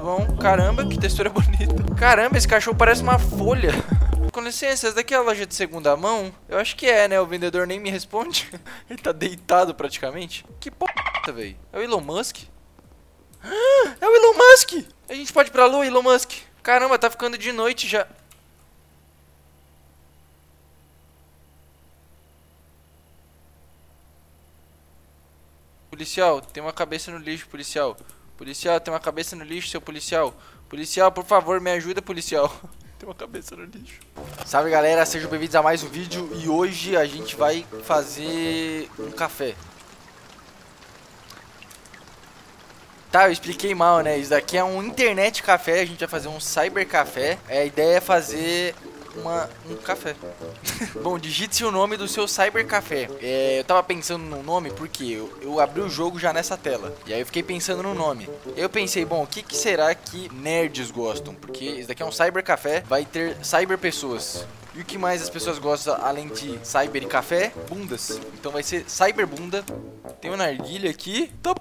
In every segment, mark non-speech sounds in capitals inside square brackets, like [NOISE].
Tudo bom? Caramba, que textura [LAUGHS] bonita. Caramba, esse cachorro parece uma folha. [LAUGHS] Com licença, essa daqui é a loja de segunda mão? Eu acho que é, né? O vendedor nem me responde. [LAUGHS] Ele tá deitado praticamente. Que porra, velho? É o Elon Musk? [GASPS] É o Elon Musk! A gente pode ir pra lua, Elon Musk. Caramba, tá ficando de noite já. Policial, tem uma cabeça no lixo, policial. Policial, tem uma cabeça no lixo, seu policial. Policial, por favor, me ajuda, policial. [LAUGHS] tem uma cabeça no lixo. Salve, galera, sejam bem-vindos a mais um vídeo. E hoje a gente vai fazer um café. Tá, eu expliquei mal, né? Isso daqui é um internet café, a gente vai fazer um cyber café. A ideia é fazer uma, um café. [LAUGHS] Bom, digite o nome do seu Cyber Café. É, eu tava pensando no nome porque eu, eu, abri o jogo já nessa tela. E aí eu fiquei pensando no nome. Eu pensei, bom, o que, que será que nerds gostam? Porque isso daqui é um Cyber Café, vai ter cyber pessoas. E o que mais as pessoas gostam além de cyber e café? Bundas. Então vai ser cyber bunda. Tem uma narguilha aqui. Dá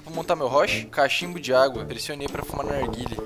pra montar meu roche? Cachimbo de água. Pressionei pra fumar na narguilha.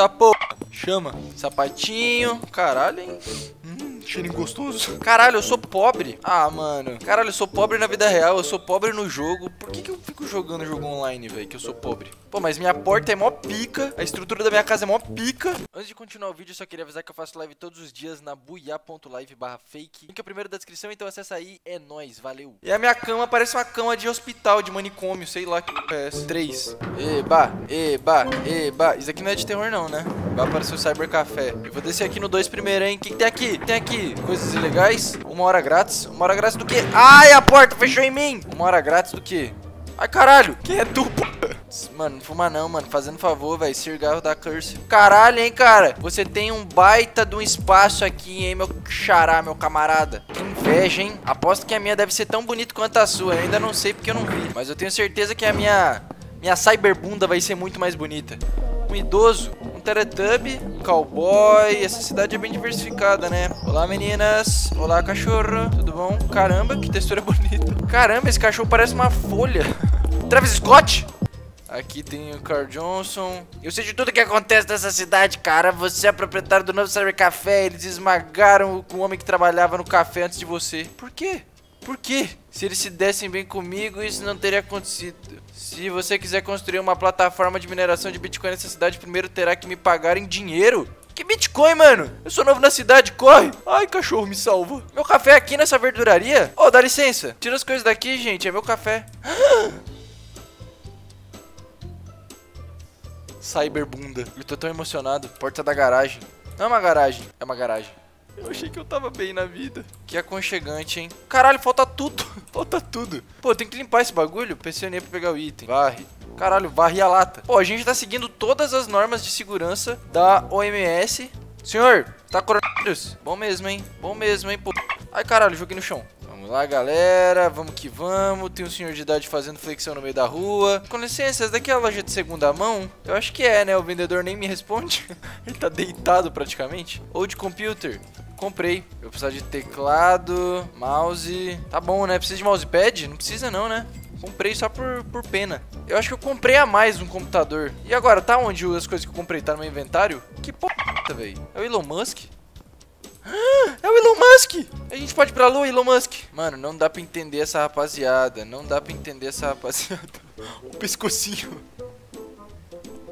Eita porra. Chama. Sapatinho. Caralho, hein? Hum, cheirinho gostoso. Caralho, eu sou pobre. Ah, mano. Caralho, eu sou pobre na vida real. Eu sou pobre no jogo. Por que, que eu jogando jogo online, velho? Que eu sou pobre. Pô, mas minha porta é mó pica. A estrutura da minha casa é mó pica. Antes de continuar o vídeo, só queria avisar que eu faço live todos os dias na buia.live barra fake. Link é o primeiro da descrição, então acessa aí. É nóis, valeu. E a minha cama parece uma cama de hospital, de manicômio, sei lá que é essa. Três. Eba, eba, eba. Isso aqui não é de terror não, né? Vai aparecer o Cyber Café. Eu vou descer aqui no 2 primeiro, hein? O que, que tem aqui? Tem aqui coisas ilegais. Uma hora grátis. Uma hora grátis do quê? Ai, a porta fechou em mim. Uma hora grátis do quê? Ai, caralho. Quem é tu, Mano, não fuma não, mano. Fazendo favor, velho. Cigarro da Curse. Caralho, hein, cara. Você tem um baita de um espaço aqui, hein, meu xará, meu camarada. Que inveja, hein. Aposto que a minha deve ser tão bonita quanto a sua. Eu ainda não sei porque eu não vi. Mas eu tenho certeza que a minha... Minha cyberbunda vai ser muito mais bonita. Um idoso, um teletubby, um cowboy. Essa cidade é bem diversificada, né? Olá, meninas. Olá, cachorro. Tudo bom? Caramba, que textura [LAUGHS] bonita. Caramba, esse cachorro parece uma folha. Travis Scott? Aqui tem o Carl Johnson. Eu sei de tudo que acontece nessa cidade, cara. Você é proprietário do novo Cyber Café. Eles esmagaram o homem que trabalhava no café antes de você. Por quê? Por quê? Se eles se dessem bem comigo, isso não teria acontecido. Se você quiser construir uma plataforma de mineração de Bitcoin nessa cidade, primeiro terá que me pagar em dinheiro. Que Bitcoin, mano? Eu sou novo na cidade, corre. Ai, cachorro, me salva. Meu café é aqui nessa verduraria? Ô, oh, dá licença. Tira as coisas daqui, gente. É meu café. [GASPS] Cyberbunda. Eu tô tão emocionado. Porta da garagem. Não é uma garagem, é uma garagem. Eu achei que eu tava bem na vida. Que aconchegante, hein? Caralho, falta tudo. [LAUGHS] falta tudo. Pô, tem que limpar esse bagulho. Pressionei pra pegar o item. Varre. Caralho, varre a lata. Pô, a gente tá seguindo todas as normas de segurança da OMS. Senhor, tá coronavírus? Bom mesmo, hein? Bom mesmo, hein, pô. Ai, caralho, joguei no chão. Vamos lá, galera. Vamos que vamos. Tem um senhor de idade fazendo flexão no meio da rua. Com licença, essa daqui é a loja de segunda mão? Eu acho que é, né? O vendedor nem me responde. [LAUGHS] Ele tá deitado praticamente. Ou de computer. Comprei. Eu preciso de teclado, mouse. Tá bom, né? Precisa de mousepad? Não precisa não, né? Comprei só por, por pena. Eu acho que eu comprei a mais um computador. E agora, tá onde as coisas que eu comprei? Tá no meu inventário? Que porra, velho? É o Elon Musk? É o Elon Musk! A gente pode ir pra lua, Elon Musk. Mano, não dá pra entender essa rapaziada. Não dá pra entender essa rapaziada. [LAUGHS] O pescocinho.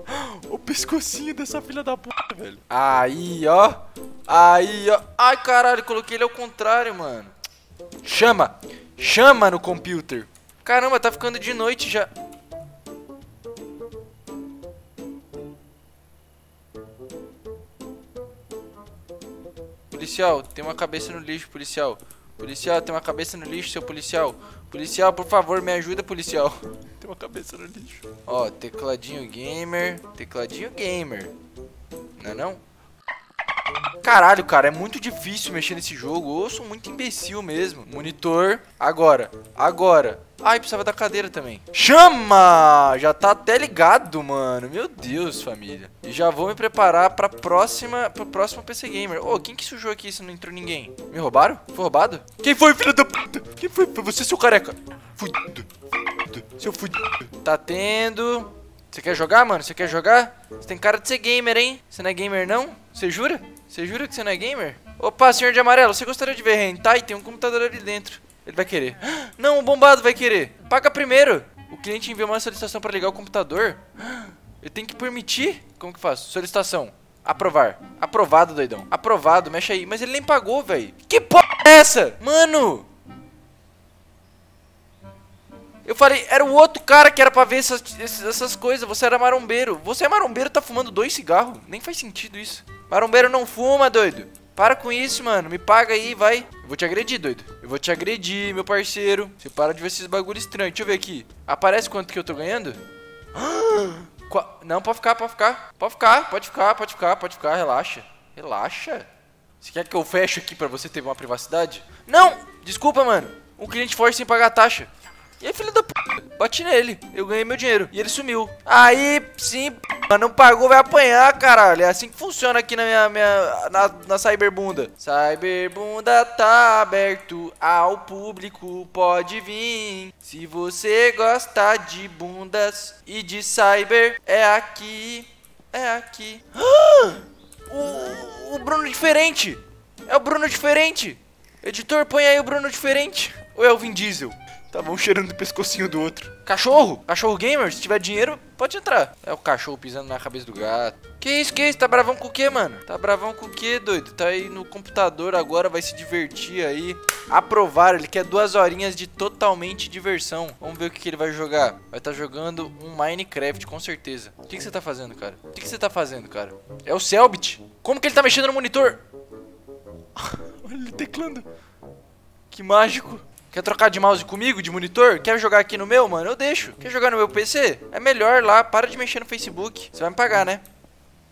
[GASPS] O pescocinho dessa filha da puta, velho. Aí, ó. Aí, ó. Ai, caralho, coloquei ele ao contrário, mano. Chama. Chama no computer. Caramba, tá ficando de noite já. Policial, tem uma cabeça no lixo, policial. Policial, tem uma cabeça no lixo, seu policial. Policial, por favor, me ajuda, policial. [LAUGHS] tem uma cabeça no lixo. Ó, tecladinho gamer. Tecladinho gamer. Não é não? Caralho, cara, é muito difícil mexer nesse jogo. Eu sou muito imbecil mesmo. Monitor. Agora. Agora. Ai, precisava da cadeira também. Chama! Já tá até ligado, mano. Meu Deus, família. E já vou me preparar pra próxima, pro próximo PC Gamer. Ô, oh, quem que sujou aqui se não entrou ninguém? Me roubaram? Foi roubado? Quem foi, filho da puta? Quem foi? Foi você, seu careca. Fudido. Seu fudido. Tá tendo. Você quer jogar, mano? Você quer jogar? Você tem cara de ser gamer, hein? Você não é gamer, não? Você jura? Você jura que você não é gamer? Opa, senhor de amarelo, você gostaria de ver hentai? Tem um computador ali dentro. Ele vai querer. [GASPS] Não, o bombado vai querer. Paga primeiro. O cliente enviou uma solicitação para ligar o computador. [GASPS] Eu tenho que permitir? Como que faço? Solicitação. Aprovar. Aprovado, doidão. Aprovado, mexe aí. Mas ele nem pagou, velho. Que porra é essa? Mano! Eu falei, era o outro cara que era pra ver essas, essas coisas. Você era marombeiro. Você é marombeiro, tá fumando dois cigarros. Nem faz sentido isso. Marombeiro não fuma, doido. Para com isso, mano. Me paga aí, vai. Eu vou te agredir, doido. Eu vou te agredir, meu parceiro. Você para de ver esses bagulho estranhos. Deixa eu ver aqui. Aparece quanto que eu tô ganhando? [GASPS] Não, pode ficar, pode ficar. Pode ficar, pode ficar, pode ficar, pode ficar. Relaxa. Relaxa. Você quer que eu feche aqui pra você ter uma privacidade? Não! Desculpa, mano. Um cliente forte sem pagar taxa. E aí, filho da p... Bati nele. Eu ganhei meu dinheiro. E ele sumiu. Aí, sim, p... não pagou, vai apanhar, caralho. É assim que funciona aqui na minha... minha na, na Cyberbunda. Cyberbunda tá aberto ao público. Pode vir. Se você gosta de bundas e de cyber, é aqui. É aqui. [GASPS] O, o Bruno diferente. É o Bruno diferente. Editor, põe aí o Bruno diferente. Ou é o Vin Diesel? Tava um cheirando do pescocinho do outro. Cachorro! Cachorro gamer, se tiver dinheiro, pode entrar. É o cachorro pisando na cabeça do gato. Que isso, que isso? Tá bravão com o que, mano? Tá bravão com o que, doido? Tá aí no computador agora, vai se divertir aí. Aprovar, ele quer duas horinhas de totalmente diversão. Vamos ver o que, que ele vai jogar. Vai estar tá jogando um Minecraft, com certeza. O que, que você tá fazendo, cara? O que, que você tá fazendo, cara? É o Selbit. Como que ele tá mexendo no monitor? [LAUGHS] Olha ele teclando. Que mágico. Quer trocar de mouse comigo, de monitor? Quer jogar aqui no meu, mano? Eu deixo. Quer jogar no meu PC? É melhor lá. Para de mexer no Facebook. Você vai me pagar, né?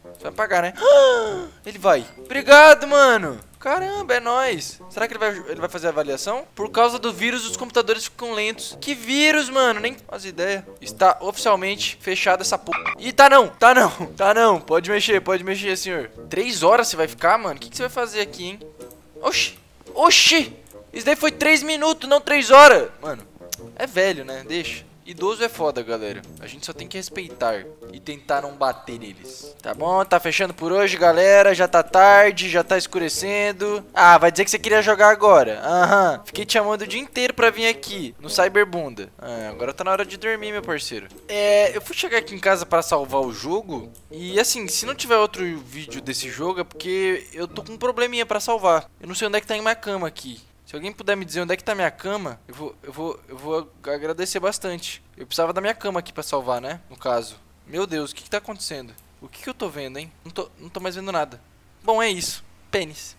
Você vai me pagar, né? [GASPS] Ele vai. Obrigado, mano. Caramba, é nóis. Será que ele vai, ele vai fazer a avaliação? Por causa do vírus, os computadores ficam lentos. Que vírus, mano? Nem faz ideia. Está oficialmente fechada essa porra. Ih, tá não. Tá não. [LAUGHS] Tá não. Pode mexer, pode mexer, senhor. Três horas você vai ficar, mano? O que, que você vai fazer aqui, hein? Oxi. Oxi. Isso daí foi 3 minutos, não 3 horas. Mano, é velho, né? Deixa. Idoso é foda, galera. A gente só tem que respeitar e tentar não bater neles. Tá bom? Tá fechando por hoje, galera. Já tá tarde, já tá escurecendo. Ah, vai dizer que você queria jogar agora. Aham. Fiquei te chamando o dia inteiro pra vir aqui, no Cyberbunda. Ah, agora tá na hora de dormir, meu parceiro. É, eu fui chegar aqui em casa pra salvar o jogo. E assim, se não tiver outro vídeo desse jogo, é porque eu tô com um probleminha pra salvar. Eu não sei onde é que tá em minha cama aqui. Se alguém puder me dizer onde é que tá minha cama, eu vou, eu vou, eu vou agradecer bastante. Eu precisava da minha cama aqui pra salvar, né? No caso. Meu Deus, o que que tá acontecendo? O que que eu tô vendo, hein? Não tô, não tô mais vendo nada. Bom, é isso. Pênis.